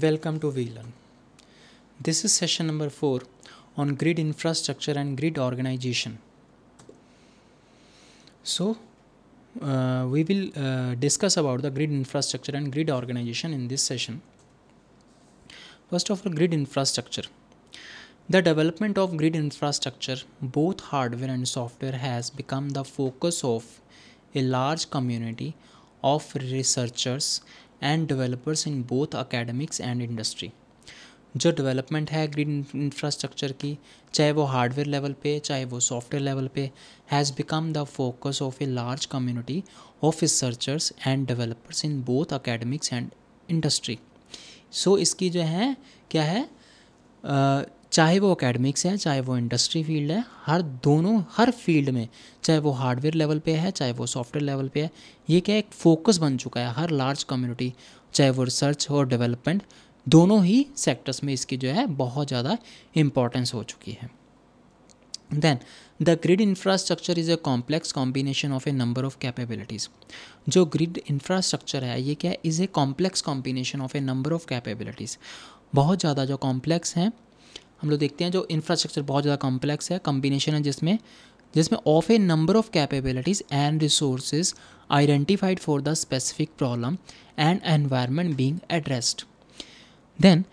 Welcome to VLearn. This is session number 4 on grid infrastructure and grid organization. So, uh, we will uh, discuss about the grid infrastructure and grid organization in this session. First of all, grid infrastructure. The development of grid infrastructure, both hardware and software, has become the focus of a large community of researchers and developers in both academics and industry जो development है grid infrastructure की, चाहे वो hardware level पे, चाहे वो software level पे has become the focus of a large community of researchers and developers in both academics and industry so इसकी जो है, क्या है? चाहे वो अकेडमिक्स है, चाहे वो इंडस्ट्री फ़ील्ड है, हर दोनों, हर फ़ील्ड में, चाहे वो हार्डवेयर लेवल पे है, चाहे वो सॉफ्टवेयर लेवल पे है, ये क्या एक फोकस बन चुका है हर लार्ज कम्युनिटी चाहे वो रिसर्च और डेवलपमेंट दोनों ही सेक्टर्स में इसकी जो है बहुत ज़्यादा इम्पोर्टेंस हो चुकी है। Then the grid infrastructure is a complex combination of a number of capabilities जो ग्रिड इंफ्रास्ट्रक्चर है, ये क्या is a complex combination of a number of capabilities बहुत ज़्यादा जो कॉम्प्लेक्स हैं हम लोग देखते हैं जो इंफ्रास्ट्रक्चर बहुत ज़्यादा कॉम्प्लेक्स है कम्बिनेशन है जिसमें जिसमें of a number of capabilities and resource identified for the specific problem and environment being addressed then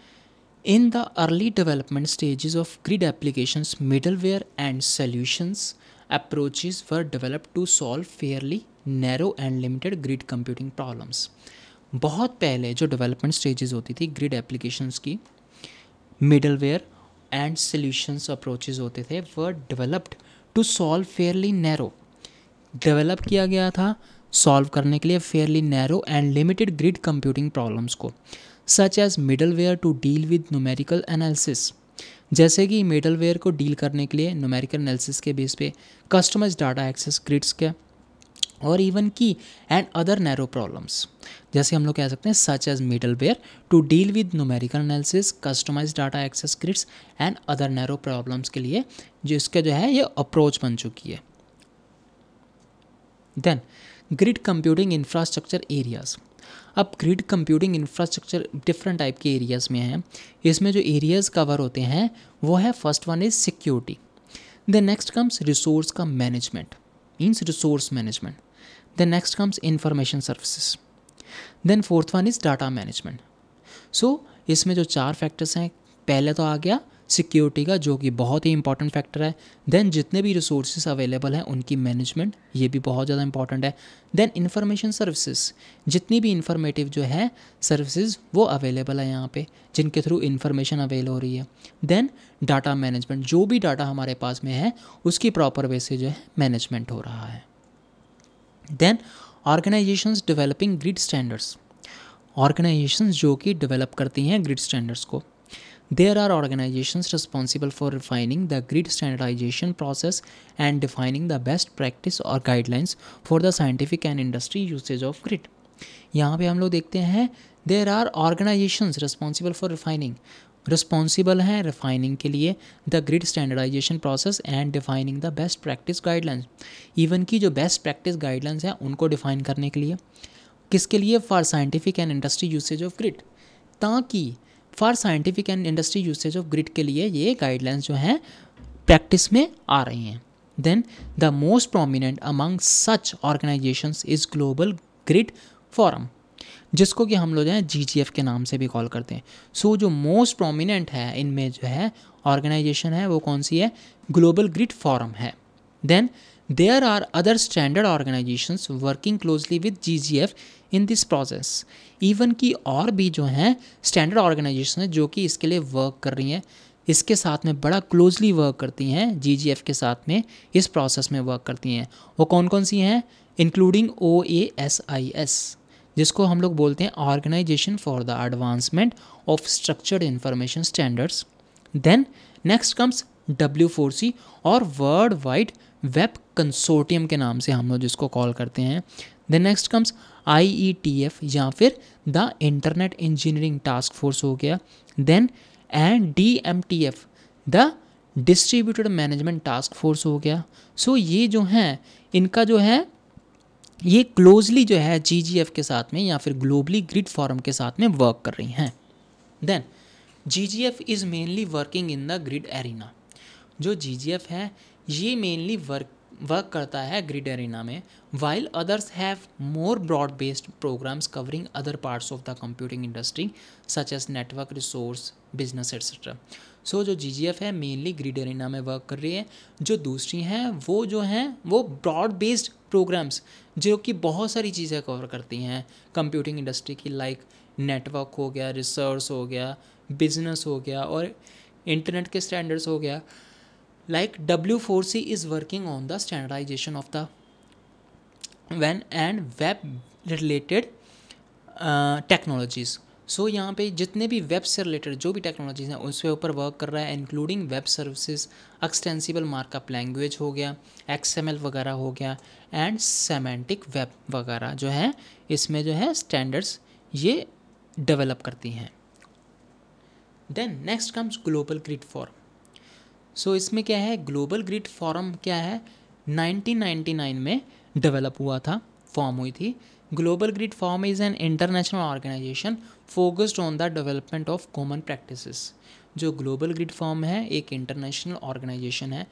in the early development stages of grid application middleware and solutions approaches were develop to solve fairly narrow and limited grid computing problems बहुत पहले जो development stages होती थी grid applications की middleware and solutions approaches होते थे वह developed to solve fairly narrow develop किया गया था सॉल्व करने के लिए fairly narrow and limited grid computing problems को such as middleware to deal with numerical analysis जैसे कि मिडल वेयर को डील करने के लिए न्यूमेरिकल एनालिसिस के बेस पे कस्टमाइज डाटा एक्सेस ग्रिड्स के और इवन की एंड अदर नैरो प्रॉब्लम्स जैसे हम लोग कह सकते हैं such as middleware to deal with numerical analysis customize data access grids and other narrow problems के लिए जो इसका जो है, ये अप्रोच बन चुकी है। Then grid computing infrastructure areas अब grid computing infrastructure different type के एरियाज़ में हैं। इसमें जो एरियाज़ कवर होते हैं, वो है first one is security the next comes resource का management means resource management the next comes information services then fourth one is data management so इसमें जो चार फैक्टर्स हैं, पहले तो आ गया सिक्योरिटी का, जो कि बहुत ही इंपॉर्टेंट फैक्टर है। देन जितने भी रिसोर्सेज अवेलेबल हैं, उनकी मैनेजमेंट ये भी बहुत ज़्यादा इंपॉर्टेंट है। देन इन्फॉर्मेशन सर्विसेज़ जितनी भी इंफॉर्मेटिव जो है सर्विसेज़ वो अवेलेबल है यहाँ पे, जिनके थ्रू इन्फॉर्मेशन अवेल हो रही है। देन डाटा मैनेजमेंट जो भी डाटा हमारे पास में है, उसकी प्रॉपर वे से जो है मैनेजमेंट हो रहा है। Then organizations developing grid standards organizations जो कि डेवलप करती हैं ग्रिड स्टैंडर्ड्स को. There are organizations responsible for refining the grid standardization process and defining the best practice और guidelines for the scientific and industry usage of grid यहाँ पे हम लोग देखते हैं there are organization responsible for refining responsible हैं refining के लिए the grid standardization process and defining the best practice guidelines even की जो बेस्ट प्रैक्टिस गाइडलाइंस हैं, उनको डिफाइन करने के लिए। किसके लिए? For scientific and industry usage of grid ताकि for scientific and industry usage of grid के लिए ये गाइडलाइंस जो हैं प्रैक्टिस में आ रही हैं। Then the most prominent among such organizations is global grid forum जिसको कि हम लोग जो है जी जी एफ़ के नाम से भी कॉल करते हैं। सो जो मोस्ट प्रोमिनेंट है, इनमें जो है ऑर्गेनाइजेशन है, वो कौन सी है? ग्लोबल ग्रिड फॉरम है। Then there are other standard organizations working closely with G G F in this process even की और भी जो हैं स्टैंडर्ड ऑर्गेनाइजेशन जो कि इसके लिए वर्क कर रही हैं। इसके साथ में बड़ा क्लोजली वर्क करती हैं जी जी एफ़ के साथ में इस प्रोसेस में वर्क करती हैं। वो कौन कौन सी हैं? Including O A S I S जिसको हम लोग बोलते हैं organization for the advancement of structured information standards. Then next comes W four C और वर्ल्ड वाइड वेब कंसोर्टियम के नाम से हम लोग जिसको कॉल करते हैं। Then next comes I E T F या फिर the internet engineering task force हो गया। Then and D M T F the distributed management task force हो गया। सो so, ये जो हैं इनका जो है ये क्लोजली जो है जीजीएफ के साथ में या फिर ग्लोबली ग्रिड फॉरम के साथ में वर्क कर रही हैं। Then G G F is mainly working in the grid arena जो जी जी एफ़ है, ये मेनली वर्क वर्क करता है ग्रिड एरिना में while others have more broad based programs covering other parts of the computing industry such as network resource business etcetera so जो G G F है mainly grid arena में work कर रही है। जो दूसरी हैं, वो जो हैं, वो ब्रॉड बेस्ड प्रोग्राम्स, जो कि बहुत सारी चीज़ें कवर करती हैं। कंप्यूटिंग इंडस्ट्री की लाइक नेटवर्क हो गया रिसर्च हो गया बिज़नेस हो गया और इंटरनेट के स्टैंडर्ड्स हो गया। Like W four C is working on the standardization of the van and web related technologies so so, यहाँ पे जितने भी वेब से रिलेटेड जो भी टेक्नोलॉजीज़ हैं उसके ऊपर वर्क कर रहा है including web services extensible markup language हो गया एक्सएमएल वगैरह हो गया एंड सेमेंटिक वेब वगैरह जो है इसमें जो है स्टैंडर्ड्स ये डेवलप करती हैं। Then next comes global grid for so इसमें क्या है? ग्लोबल ग्रिड फॉरम क्या है? 1999 में डेवलप हुआ था फॉर्म हुई थी। Global grid forum is an international organization focused on the development of common practices जो ग्लोबल ग्रिड फॉर्म है, एक इंटरनेशनल ऑर्गेनाइजेशन है,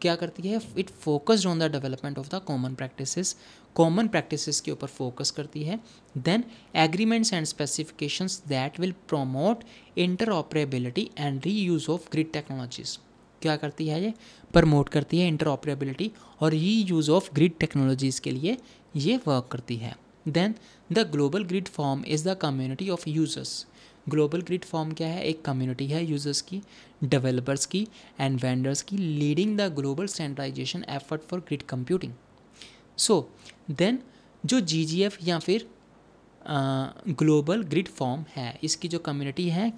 क्या करती है? It focused on the development of the common practices common practices के ऊपर फोकस करती है। Then agreements and specifications that will promote interoperability and reuse of grid technologies क्या करती है ये? प्रमोट करती है इंटर और री यूज़ ऑफ़ ग्रिड टेक्नोलॉजीज़ के लिए ये वर्क करती है। Then the global grid forum is the community of users global grid forum क्या है? एक कम्युनिटी है यूज़र्स की डेवलपर्स की एंड वेंडर्स की leading the global standardization effort for grid computing so then जो जी जी एफ़ या फिर ग्लोबल ग्रिड फॉर्म है, इसकी जो कम्युनिटी है,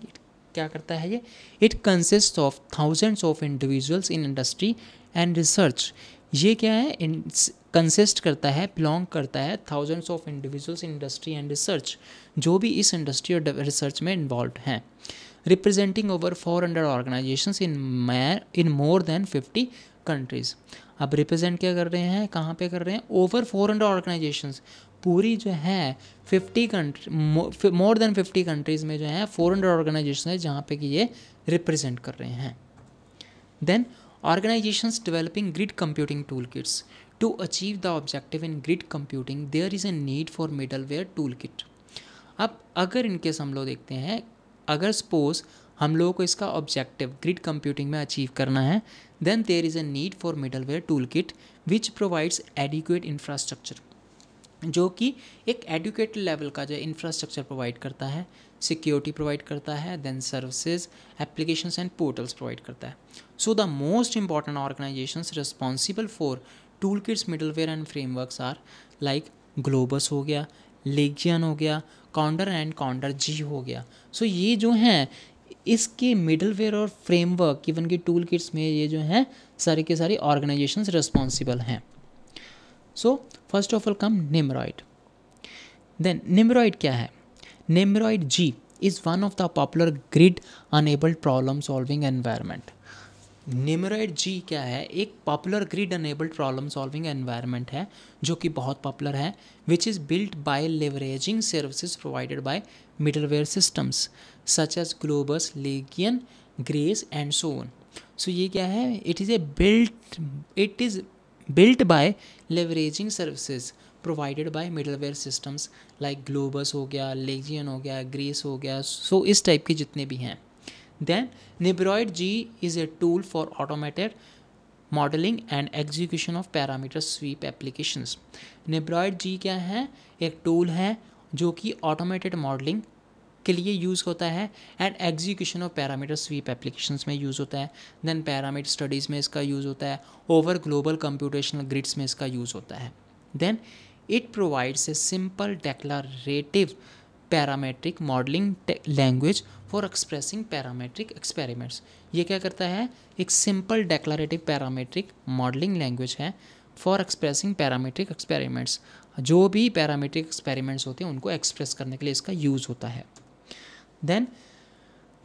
क्या करता है ये? It consist of thousands of individuals in industry and research ये क्या है? कंसिस्ट करता है बिलोंग करता है thousands of individuals industry and research जो भी इस इंडस्ट्री और रिसर्च में इन्वॉल्व हैं। Representing over four hundred organization in my in more than fifty countries अब रिप्रेजेंट क्या कर रहे हैं? कहाँ पे कर रहे हैं? ओवर फोर हंड्रेड ऑर्गेनाइजेशन पूरी जो है fifty country more than fifty countries में जो है फोर हंड्रेड ऑर्गेनाइजेशन है जहाँ पे कि ये रिप्रेजेंट कर रहे हैं। Then computing toolkits to achieve the objective in grid computing there is a need for middleware toolkit अब अगर इनकेस हम लोग देखते हैं, अगर सपोज़ हम लोगों को इसका ऑब्जेक्टिव ग्रिड कंप्यूटिंग में अचीव करना है then there is a need for middleware toolkit which provides adequate infrastructure जो कि एक एडुकेट लेवल का जो इंफ्रास्ट्रक्चर प्रोवाइड करता है सिक्योरिटी प्रोवाइड करता है then services application and portals provide करता है. So the most important organization responsible for toolkits middleware and frameworks are like Globus हो गया लेजियन हो गया काउंडर एंड काउंडर जी हो गया. सो so, ये जो हैं, इसके मिडलवेयर और फ्रेमवर्क इवन की टूल किट्स में ये जो हैं, सारे के सारे ऑर्गेनाइजेशन रिस्पॉन्सिबल हैं. So first of all come Nimrod then Nimrod क्या है? Nimrod G is one of the popular grid enabled problem solving environment Nimrod G क्या है? एक popular grid enabled problem solving environment है, जो कि बहुत पॉपुलर है which is built by leveraging services provided by middleware systems such as Globus Legion GRACE and Son so ये क्या है? It is a built it is built by leveraging services provided by middleware systems like Globus हो गया Legion हो गया GRACE हो गया so so इस टाइप के जितने भी हैं। Then Nimrod G is a tool for automated modelling and execution of parameter sweep applications Nimrod G क्या है? एक टूल है जो कि ऑटोमेटेड मॉडलिंग के लिए यूज़ होता है and execution of parameter sweep applications में यूज़ होता है। देन पैरामीटर स्टडीज़ में इसका यूज़ होता है। ओवर ग्लोबल कंप्यूटेशनल ग्रिड्स में इसका यूज़ होता है। Then it provides a simple declarative parametric modelling language for expressing parametric experiments ये क्या करता है? एक simple declarative parametric modelling language है फॉर एक्सप्रेसिंग पैरामेट्रिक एक्सपेरिमेंट्स जो भी पैरामेट्रिक एक्सपेरिमेंट्स होते हैं, उनको एक्सप्रेस करने के लिए इसका यूज़ होता है। Then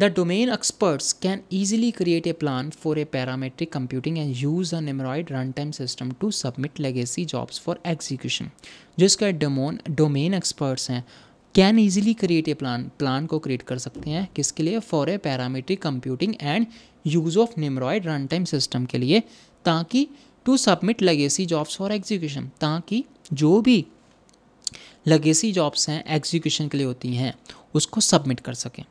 the domain experts can easily create a plan for a parametric computing and use a Nimrod runtime system to submit legacy jobs for execution. जो इसका डोमोन डोमेन एक्सपर्ट्स हैं can easily create a plan plan को create कर सकते हैं किसके लिए? For a parametric computing and use of Nimrod run time system के लिए, ताकि to submit legacy jobs for execution ताकि जो भी लगेसी जॉब्स हैं एग्जीक्यूशन के लिए होती हैं, उसको सबमिट कर सकें।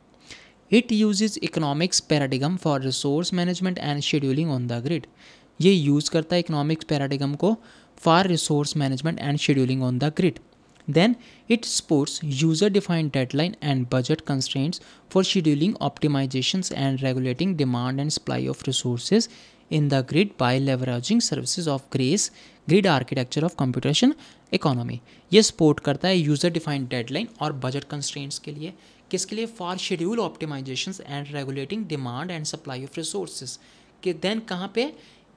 It uses economics paradigm for resource management and scheduling on the grid ये यूज़ करता है इकोनॉमिक्स पैराडिगम को for resource management and scheduling on the grid then it supports user defined deadline and budget constraints for scheduling optimizations and regulating demand and supply of resources in the grid by leveraging services of grace grid architecture of computation economy ये support करता है user defined deadline और budget constraints के लिए किसके लिए? For schedule optimization and regulating demand and supply of resources के then कहाँ पे?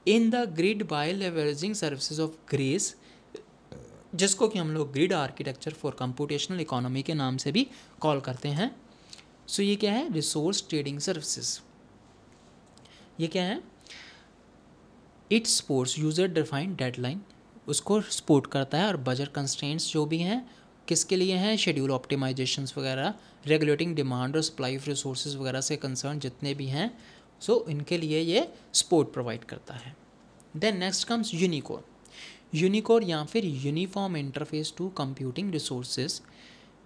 In the grid by leveraging services of grace जिसको कि हम लोग grid architecture for computational economy के नाम से भी कॉल करते हैं। सो so, ये क्या है? रिसोर्स ट्रेडिंग सर्विसेज़ ये क्या है? It sports user defined deadline उसको सपोर्ट करता है और बजट कंस्टेंट्स जो भी हैं किसके लिए हैं? शेड्यूल ऑप्टिमाइजेशन वगैरह रेगुलेटिंग डिमांड और सप्लाई ऑफ़ रिसोर्स वगैरह से कंसर्न जितने भी हैं सो so, इनके लिए ये सपोर्ट प्रोवाइड करता है। Then next comes Unicode Unicode या फिर uniform interface to computing resources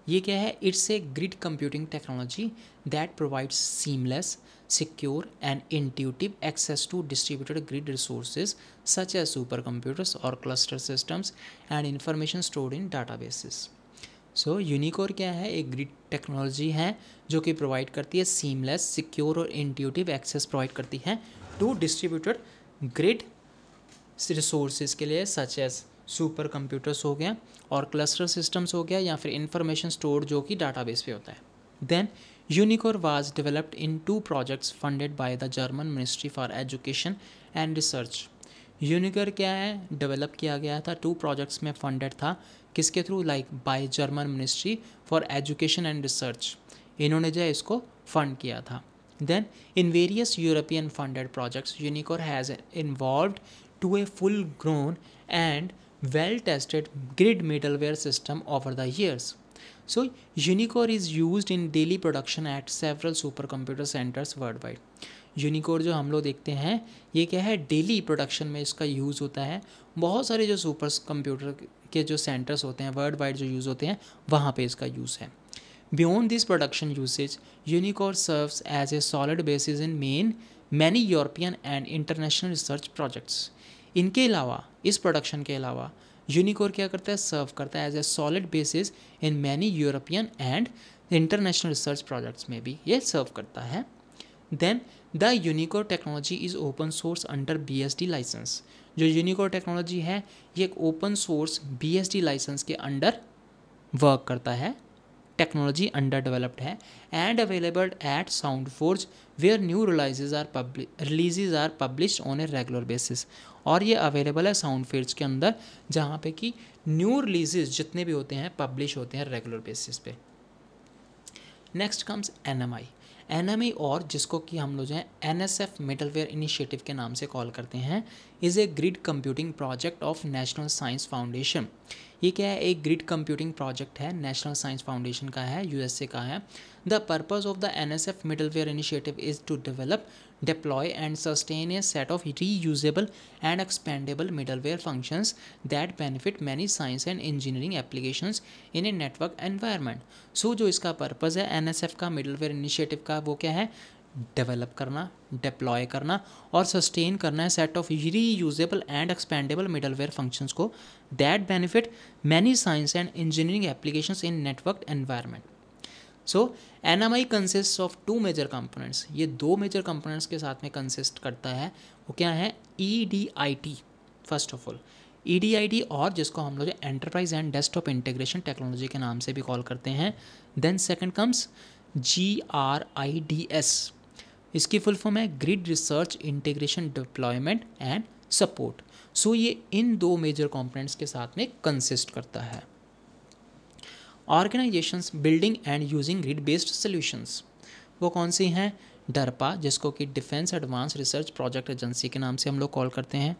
ये क्या है? It's a grid computing technology that provides seamless secure and intuitive access to distributed grid resources such as supercomputers or cluster systems and information stored in databases. So Unicore क्या है एक grid technology है जो कि provide करती है seamless secure और intuitive access provide करती है टू डिस्ट्रीब्यूटेड ग्रिड रिसोर्सेज के लिए सच एज सुपर कंप्यूटर्स हो गया और क्लस्टर सिस्टम्स हो गया या फिर इंफॉर्मेशन स्टोर जो कि डाटाबेस पे होता है then Unicore was developed in two projects funded by the German Ministry for Education and Research. Unicore क्या है? डेवलप किया गया था। टू प्रोजेक्ट्स में फंडेड था। किसके through like by German Ministry for Education and Research इन्होंने जो है इसको फंड किया था। Then in various European funded projects Unicore has involve to a full grown and well tested grid middleware system over the years. So Unicore is used in daily production at several supercomputer centers worldwide. Unicode जो हम लोग देखते हैं, ये क्या है, daily production में इसका यूज़ होता है। बहुत सारे जो सुपर कंप्यूटर के जो सेंटर्स होते हैं वर्ल्ड वाइड जो यूज़ होते हैं, वहाँ पे इसका यूज़ है। Beyond this production usage Unicode serves as a solid basis in main, many European and international research projects. इनके अलावा, इस प्रोडक्शन के अलावा, यूनिकोर क्या करता है, सर्व करता है as a solid basis in many European and international research projects में भी ये सर्व करता है। Then the Unicore technology is open source under B S D license जो यूनिकोर टेक्नोलॉजी है, ये एक open source B S D license के अंडर वर्क करता है। टेक्नोलॉजी अंडर डेवलप्ड है and available at sound forge where new releases are releases are publish on a regular basis और ये अवेलेबल है साउंड फेयर्स के अंदर, जहाँ पे कि न्यू रिलीजेज जितने भी होते हैं पब्लिश होते हैं रेगुलर बेसिस पे। Next comes N M I N M E और जिसको कि हम लोग जो है N S F middleware initiative के नाम से कॉल करते हैं is a grid computing project of National Science Foundation ये क्या है? एक ग्रिड कंप्यूटिंग प्रोजेक्ट है नेशनल साइंस फाउंडेशन का है यूएसए का है. The purpose of the N S F middleware initiative is to develop deploy and sustain a set of reusable and expandable middleware functions that benefit many science and engineering applications in a network environment. So जो इसका purpose है NSF का middleware initiative का वो क्या है develop करना deploy करना और सस्टेन करना है set of reusable and expandable middleware functions को that benefit many science and engineering applications in network environment so N M I consist of two major components ये दो मेजर कंपोनेंट्स के साथ में कंसिस्ट करता है, वो क्या है? E D I T first of all E D I T और जिसको हम लोग enterprise and desktop integration technology के नाम से भी कॉल करते हैं. Then second comes G R I D S इसकी फुल फॉर्म है grid research integration deployment and support so ये इन दो मेजर कंपोनेंट्स के साथ में कंसिस्ट करता है। Organizations building and using grid based solutions वो कौन सी हैं? डरपा, जिसको कि defense advance research project agency के नाम से हम लोग कॉल करते हैं।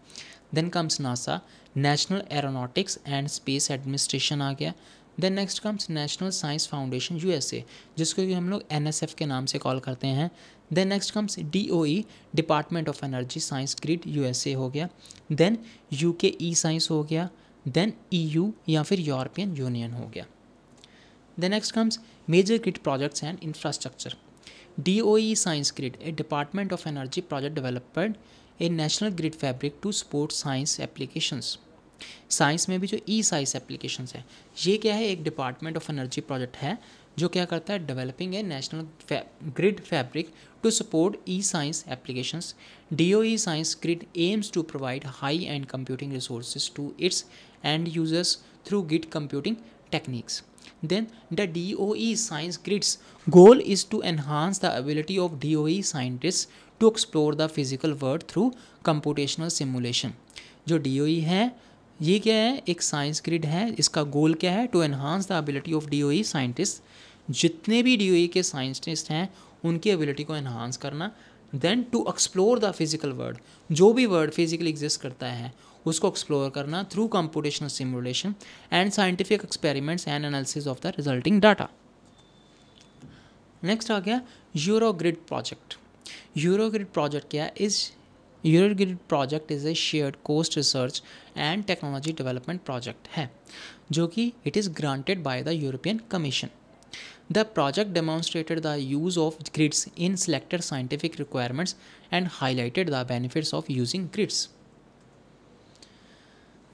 Then comes NASA National Aeronautics and Space Administration आ गया। Then next comes National Science Foundation USA जिसको कि हम लोग एनएसएफ के नाम से कॉल करते हैं। Then next comes D DOE Department of Energy Science Grid USA हो गया। देन यूके ई साइंस हो गया। देन ईयू या फिर यूरोपियन यूनियन हो गया। Then next comes major grid projects and infrastructure DOE Science Grid, a Department of Energy project developed a national grid fabric to support science applications. Science में भी जो E science applications है ये क्या है एक डिपार्टमेंट ऑफ़ एनर्जी प्रोजेक्ट है जो क्या करता है developing a national grid fabric to support e science applications D O E science grid aims to provide high end computing resources to its end users through grid computing techniques. Then the DOE science grid's goal is to enhance the ability of DOE scientists to explore the physical world through computational simulation. जो DOE है ये क्या है एक science grid है इसका goal क्या है to enhance the ability of the scientist जितने भी DOE के साइंटिस्ट हैं उनकी एबिलिटी को एनहांस करना then to explore the physical world जो भी वर्ड फिजिकली एग्जिस्ट करता है उसको एक्सप्लोर करना through computational simulation and scientific experiments and analysis of the resulting data next आ गया यूरोग्रिड प्रोजेक्ट यूरोग्रिड प्रोजेक्ट क्या is Eurogrid project is a shared cost research and technology development project है, जो कि it is granted by the European Commission The project demonstrated the use of grids in selected scientific requirements and highlighted the benefits of using grids.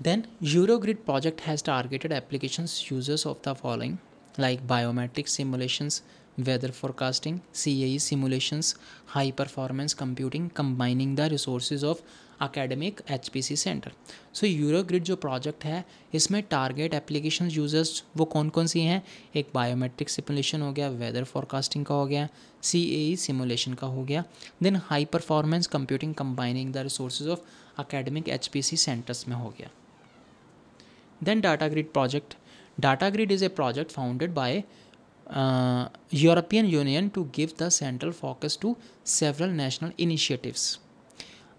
Then Eurogrid project has targeted applications users of the following like biometric simulations, weather forecasting, CAE simulations, high performance computing combining the resources of Eurogrid जो project है इसमें target application users वो कौन कौन सी हैं एक biometric simulation हो गया वेदर फोरकास्टिंग का हो गया सी ए ई सिमुलेशन का हो गया then high performance computing combining the resource of academic H P C centers में हो गया Then Data Grid project. Data Grid is a project founded by uh, European Union to give the central focus to several national initiatives.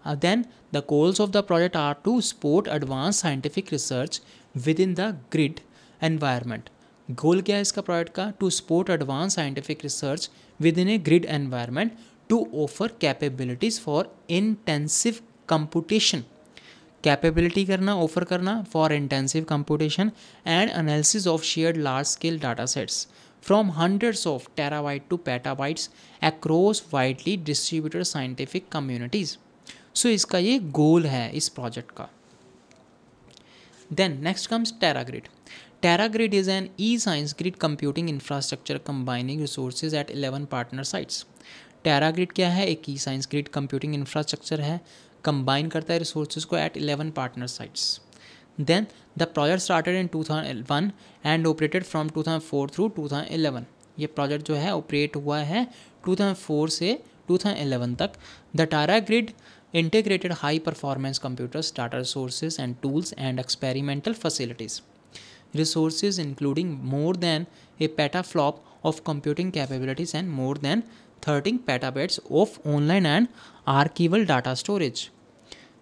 Uh, then the goals of the project are to support advanced scientific research within the grid environment. Goal क्या है इसका project का to support advance scientific research within a grid environment to offer capabilities for intensive computation capability करना offer करना for intensive computation and analysis of shared large scale data sets from hundreds of terabyte to petabytes across widely distributed scientific communities so इसका ये goal है इस project का। Then next comes TeraGrid TeraGrid is an e science grid computing infrastructure combining resources at eleven partner sites TeraGrid क्या है? एक e science grid computing infrastructure है। Combine करता है रिसोर्सेज को at eleven partner sites then the project started in two thousand one and operated from two thousand four through two thousand eleven ये project जो है ऑपरेट हुआ है two thousand four से टू थाउज़ेंड एलेवन तक. The TeraGrid integrated high performance computers, data resources and tools and experimental facilities. Resources including more than a petaflop of computing capabilities and more than 13 petabytes of online and archival data storage.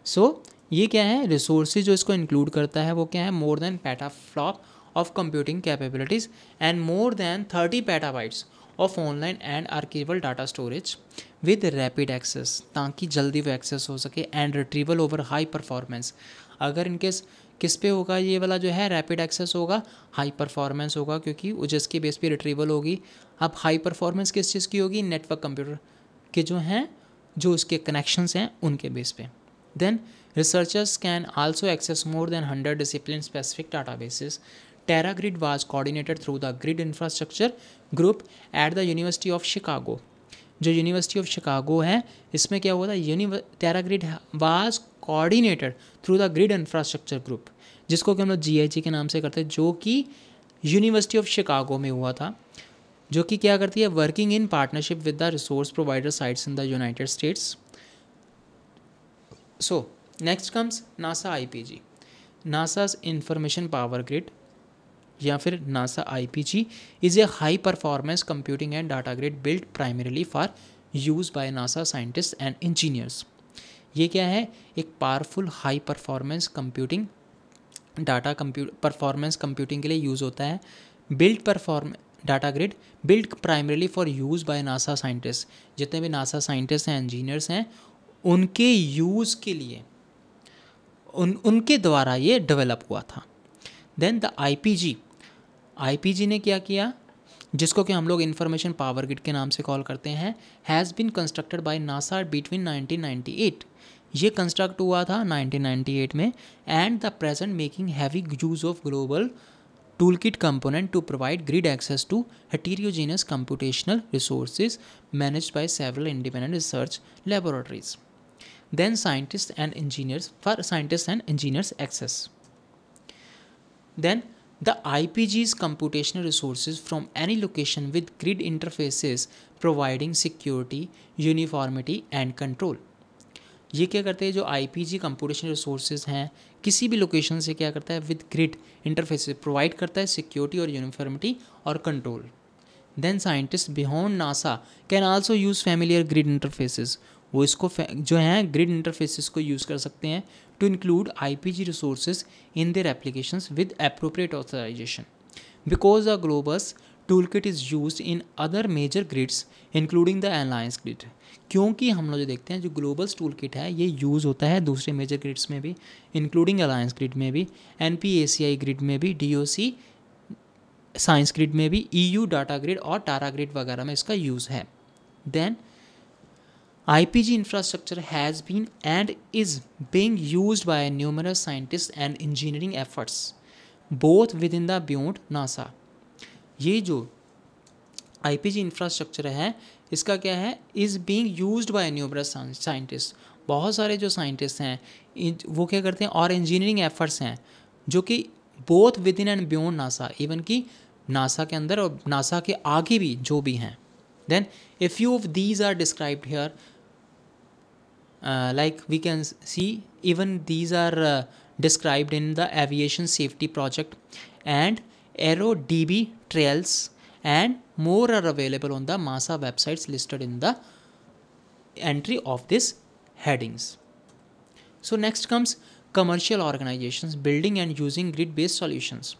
So so, ये क्या है? Resources जो इसको include करता है वो क्या है? More than petaflop of computing capabilities and more than thirty petabytes of online and archival data storage with rapid access ताकि जल्दी वो एक्सेस हो सके and retrieval over high performance अगर इनकेस किस पे होगा ये वाला जो है रैपिड एक्सेस होगा? हाई परफॉर्मेंस होगा क्योंकि वो जिसके बेस पे रिट्रीवल होगी। अब हाई परफॉर्मेंस किस चीज़ की होगी? नेटवर्क कंप्यूटर के जो हैं, जो उसके कनेक्शन हैं, उनके बेस पे। Then researchers can also access more than hundred discipline specific data basis TeraGrid was coordinated through the grid infrastructure group at the University of Chicago जो यूनिवर्सिटी ऑफ़ शिकागो है, इसमें क्या हुआ था? Univ TeraGrid was coordinated through the grid infrastructure group जिसको कि हम लोग जी के नाम से करते हैं, जो कि यूनिवर्सिटी ऑफ़ शिकागो में हुआ था, जो कि क्या करती है working in partnership with the resource provider sites in the United States so next comes NASA I P G NASA's information power grid या फिर NASA I P G is a high performance computing and data grid build primarily for use by NASA scientist and engineers ये क्या है? एक powerful high performance computing data compu performance computing के लिए use होता है। Build perform data grid build primarily for use by NASA scientist जितने भी नासा साइंटिस्ट हैं इंजीनियर्स हैं, उनके यूज़ के लिए, उन, उनके द्वारा ये डेवलप हुआ था। देन द आईपीजी आईपीजी ने क्या किया? जिसको कि हम लोग इंफॉर्मेशन पावर ग्रिड के नाम से कॉल करते हैं has been constructed by NASA between 1998 ये कंस्ट्रक्ट हुआ था 1998 में and the present making heavy use of global tool kit component to provide grid access to heterogeneous computational resource manage by several independent research laboratories then scientist and engineers for scientist and engineers access then the I P G's computational resource from any location with grid interfaces providing security uniformity and control ये क्या करते हैं? जो I P G computation resources हैं, किसी भी location से क्या करता है? विद ग्रिड इंटरफेस प्रोवाइड करता है सिक्योरिटी और यूनिफॉर्मिटी और control then scientist beyond NASA can also use familiar grid interfaces वो इसको जो हैं ग्रिड इंटरफेसेस को यूज़ कर सकते हैं to include I P G resources in their application with appropriate authorization because a Globus tool kit is use in other major grids including the alliance grid क्योंकि हम लोग जो देखते हैं, जो ग्लोबल टूल किट है, ये यूज़ होता है दूसरे मेजर ग्रिड्स में भी इंक्लूडिंग अलायंस ग्रिड में भी N P A C I grid में भी D O C science grid में भी ई यू डाटा ग्रिड और टारा ग्रिड वगैरह में इसका यूज़ है। Then I P G infrastructure has been and is being use by numerous scientist and engineering efforts both within the beyond NASA ये जो I P G infrastructure है, इसका क्या है? Is being use by numerous scientist बहुत सारे जो scientist हैं वो क्या करते हैं? और इंजीनियरिंग एफर्ट्स हैं, जो कि both within and beyond NASA even कि नासा के अंदर और नासा के आगे भी जो भी हैं। Then a few of these are described here like we can see even these are described in the aviation safety project and aero D B Trails and more are available on the MASA websites listed in the entry of these headings. So next comes commercial organizations building and using grid based solutions.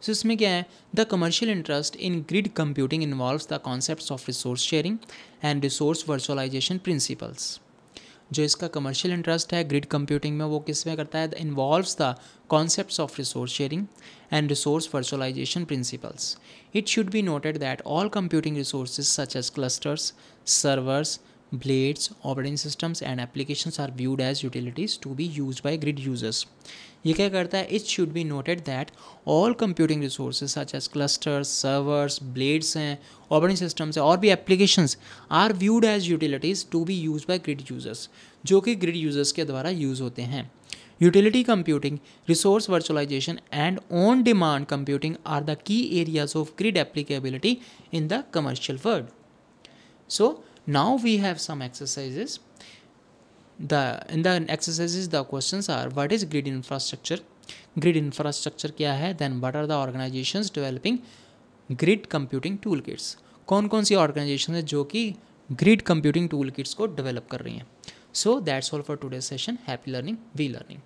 So इसमें क्या है the commercial interest in grid computing involves the concepts of resource sharing and resource virtualisation principles जो इसका commercial interest है grid computing में वो किसमें करता है? Involve the concept of resource sharing and resource virtualization principles it should be noted that all computing resource such as clusters servers blades operating systems and applications are viewed as utilities to be use by grid users ये क्या करता है? It should be noted that all computing resources such as clusters servers blades हैं operating systems हैं, और भी application are viewed as utilities to be use by grid users जो कि ग्रिड यूज़र्स के द्वारा यूज़ होते हैं। Utility computing resource virtualization and on demand computing are the key areas of grid applicability in the commercial world so now we have some exercises. The in the exercises the questions are what is grid infrastructure? Grid infrastructure क्या है? Then what are the organizations developing grid computing toolkits? कौन कौन सी organization है जो कि grid computing tool kits को develop कर रही हैं so that's all for today session happy learning we learning